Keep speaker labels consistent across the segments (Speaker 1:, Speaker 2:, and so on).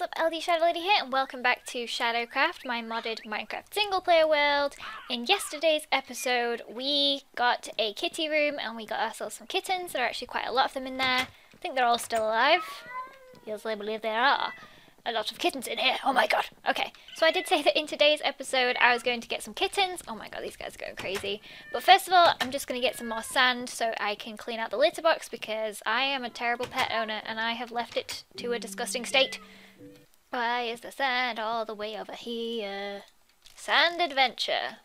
Speaker 1: what's up? LD Shadow Lady here, and welcome back to Shadowcraft, my modded Minecraft single player world. In yesterday's episode, we got a kitty room and we got ourselves some kittens. There are actually quite a lot of them in there. I think they're all still alive. Yes, I believe there are. A lot of kittens in here. Oh my god. Okay, so I did say that in today's episode I was going to get some kittens. Oh my god, these guys are going crazy. But first of all, I'm just going to get some more sand so I can clean out the litter box because I am a terrible pet owner and I have left it to a disgusting state. Why is the sand all the way over here? Sand adventure.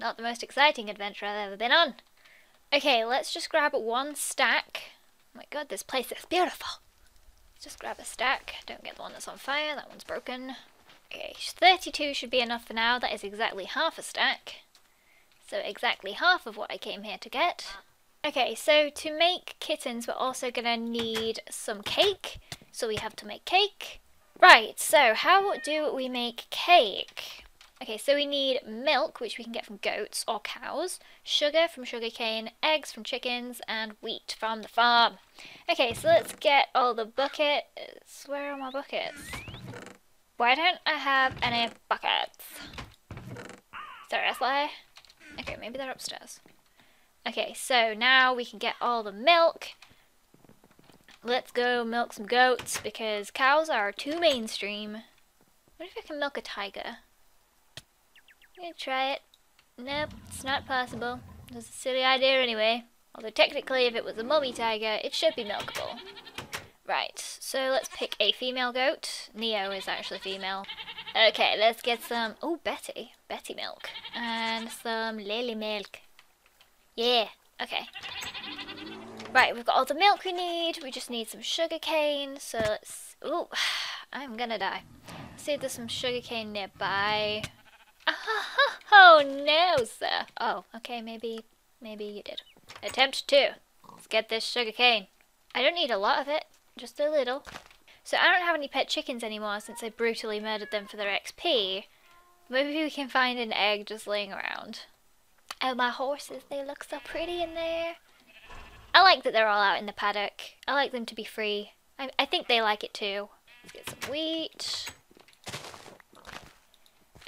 Speaker 1: Not the most exciting adventure I've ever been on. Okay, let's just grab one stack. Oh my god, this place is beautiful. Let's just grab a stack. Don't get the one that's on fire. That one's broken. Okay, 32 should be enough for now. That is exactly half a stack. So exactly half of what I came here to get. Okay, so to make kittens, we're also going to need some cake. So we have to make cake. Right, so how do we make cake? Okay, so we need milk, which we can get from goats or cows, sugar from sugarcane, eggs from chickens, and wheat from the farm. Okay, so let's get all the buckets. Where are my buckets? Why don't I have any buckets? Sorry, Seriously? Okay, maybe they're upstairs. Okay, so now we can get all the milk. Let's go milk some goats because cows are too mainstream. What if I can milk a tiger? I'm gonna try it. Nope, it's not possible. It's a silly idea anyway. Although technically if it was a mummy tiger, it should be milkable. Right, so let's pick a female goat. Neo is actually female. Okay, let's get some... Oh, Betty. Betty milk. And some Lily milk. Yeah, okay. Right, we've got all the milk we need. We just need some sugar cane. So let's... Ooh, I'm gonna die. See if there's some sugar cane nearby. Oh, no, sir. Oh, okay, maybe, maybe you did. Attempt two. Let's get this sugar cane. I don't need a lot of it, just a little. So I don't have any pet chickens anymore since I brutally murdered them for their XP. Maybe we can find an egg just laying around. Oh, my horses, they look so pretty in there. I like that they're all out in the paddock. I like them to be free. I, I think they like it too. Let's get some wheat.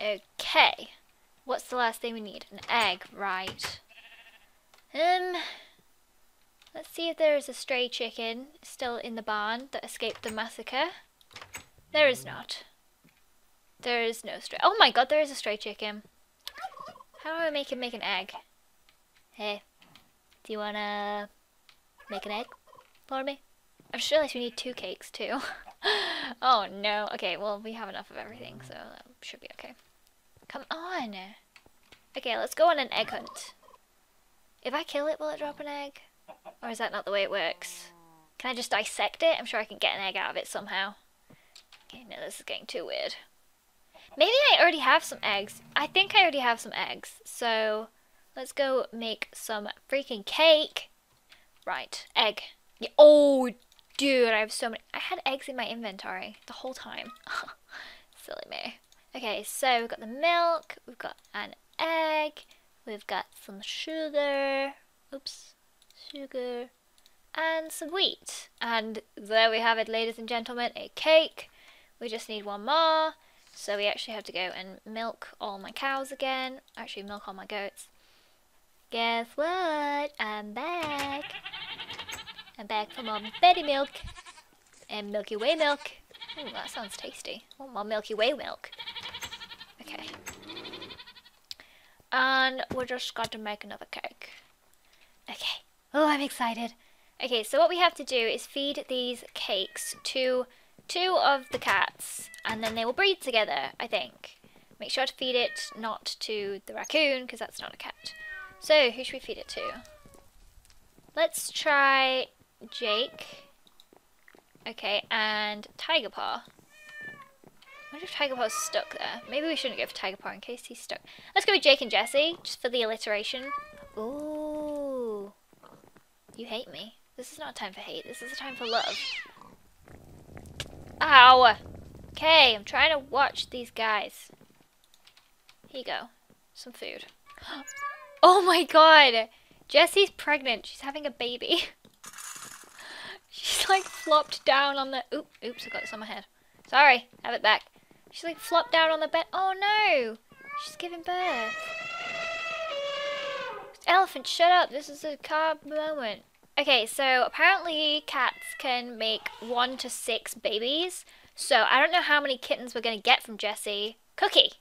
Speaker 1: Okay. What's the last thing we need? An egg, right. Um, let's see if there is a stray chicken still in the barn that escaped the massacre. There is not. There is no stray. Oh my god, there is a stray chicken. How do I make him make an egg? Hey, do you wanna make an egg for me? I just realized we need two cakes too. oh no. Okay, well we have enough of everything, so that should be okay. Come on. Okay, let's go on an egg hunt. If I kill it, will it drop an egg? Or is that not the way it works? Can I just dissect it? I'm sure I can get an egg out of it somehow. Okay, no, this is getting too weird. Maybe I already have some eggs. I think I already have some eggs. So, let's go make some freaking cake. Right, egg. Yeah, oh, dude, I have so many. I had eggs in my inventory the whole time. Silly me. Okay, so we've got the milk, we've got an egg, we've got some sugar, oops, sugar, and some wheat. And there we have it, ladies and gentlemen, a cake. We just need one more. So we actually have to go and milk all my cows again. Actually, milk all my goats. Guess what? I'm back. I'm back for more um, Betty milk. And Milky Way milk. Ooh, that sounds tasty. Want more Milky Way milk. Okay. And we're just going to make another cake. Okay. Oh, I'm excited. Okay, so what we have to do is feed these cakes to two of the cats, and then they will breed together, I think. Make sure to feed it not to the raccoon, because that's not a cat. So, who should we feed it to? Let's try Jake. Okay, and Tiger Paw. I wonder if Tiger Paw's stuck there. Maybe we shouldn't go for Tiger Paw in case he's stuck. Let's go with Jake and Jesse, just for the alliteration. Ooh. You hate me. This is not a time for hate. This is a time for love. Ow! Okay, I'm trying to watch these guys. Here you go. Some food. Oh my god! Jessie's pregnant. She's having a baby. She's like flopped down on the... Oop, oops, I got this on my head. Sorry, have it back. She's like flopped down on the bed. Oh no! She's giving birth. Elephant, shut up. This is a car moment. Okay, so apparently cats can make one to six babies. So I don't know how many kittens we're going to get from Jessie. Cookie!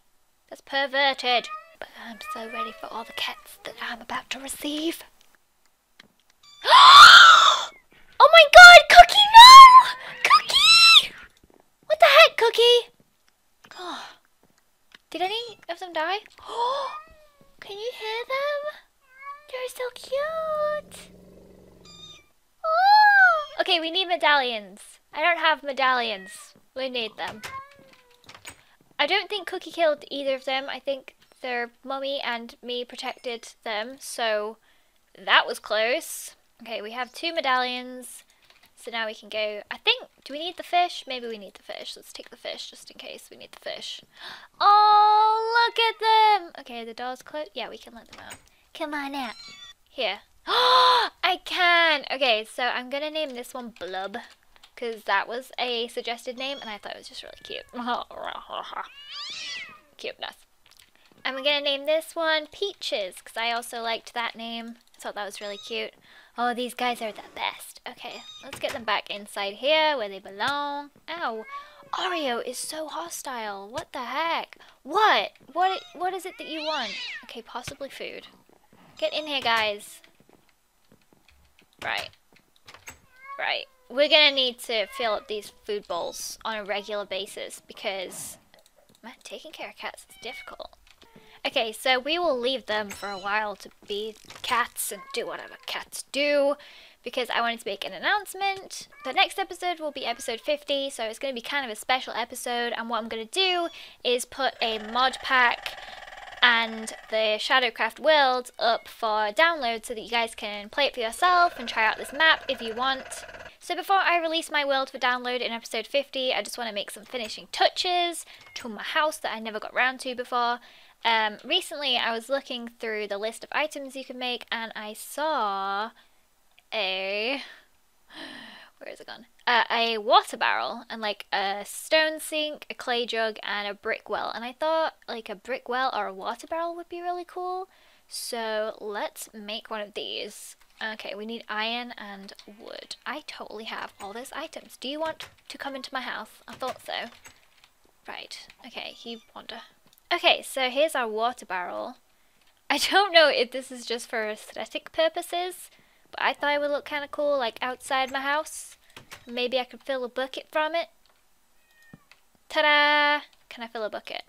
Speaker 1: That's perverted. But I'm so ready for all the cats that I'm about to receive. oh my god, Cookie, no! Cookie! What the heck, Cookie? Oh. Did any of them die? Oh, can you hear them? They're so cute. Oh. Okay, we need medallions. I don't have medallions. We need them. I don't think Cookie killed either of them. I think their mummy and me protected them, so that was close. Okay, we have two medallions. So now we can go, I think, do we need the fish? Maybe we need the fish. Let's take the fish just in case we need the fish. Oh, look at them. Okay, the door's closed. Yeah, we can let them out. Come on out. Here. Oh, I can. Okay, so I'm going to name this one Blub because that was a suggested name and I thought it was just really cute. Cuteness. I'm going to name this one Peaches because I also liked that name. I thought that was really cute. Oh, these guys are the best. Okay, let's get them back inside here where they belong. Ow. Oreo is so hostile. What the heck? What? What what is it that you want? Okay, possibly food. Get in here, guys. Right. Right. We're gonna need to fill up these food bowls on a regular basis because man, taking care of cats is difficult. Okay, so we will leave them for a while to be cats and do whatever cats do because I wanted to make an announcement. The next episode will be episode 50, so it's going to be kind of a special episode. And what I'm going to do is put a mod pack and the Shadowcraft world up for download so that you guys can play it for yourself and try out this map if you want. So before I release my world for download in episode 50, I just want to make some finishing touches to my house that I never got round to before. Um, recently, I was looking through the list of items you can make, and I saw a where is it gone? Uh, a water barrel and like a stone sink, a clay jug, and a brick well. And I thought like a brick well or a water barrel would be really cool. So let's make one of these. Okay, we need iron and wood. I totally have all those items. Do you want to come into my house? I thought so. Right. Okay, you wander. Okay, so here's our water barrel. I don't know if this is just for aesthetic purposes, but I thought it would look kind of cool, like outside my house. Maybe I could fill a bucket from it. Ta-da! Can I fill a bucket?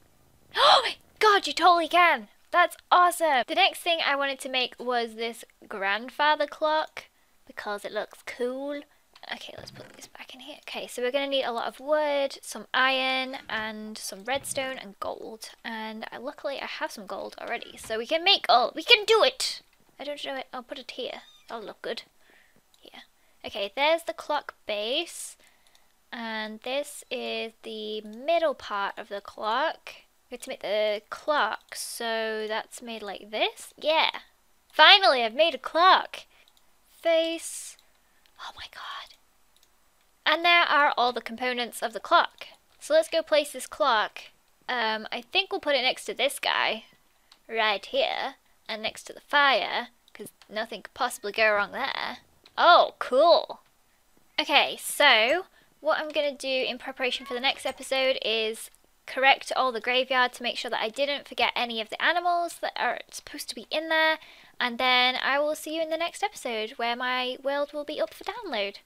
Speaker 1: Oh my god, you totally can! That's awesome! The next thing I wanted to make was this grandfather clock because it looks cool. Okay, let's put this back in here. Okay, so we're going to need a lot of wood, some iron, and some redstone and gold. And luckily I have some gold already, so we can make all. We can do it! I don't know it. I'll put it here. That'll look good. Here. Okay, there's the clock base. And this is the middle part of the clock. We have to make the clock, so that's made like this. Yeah. Finally, I've made a clock. Face. Oh my god. And there are all the components of the clock. So let's go place this clock. Um, I think we'll put it next to this guy. Right here. And next to the fire. Because nothing could possibly go wrong there. Oh, cool. Okay, so what I'm going to do in preparation for the next episode is correct all the graveyard to make sure that I didn't forget any of the animals that are supposed to be in there. And then I will see you in the next episode where my world will be up for download.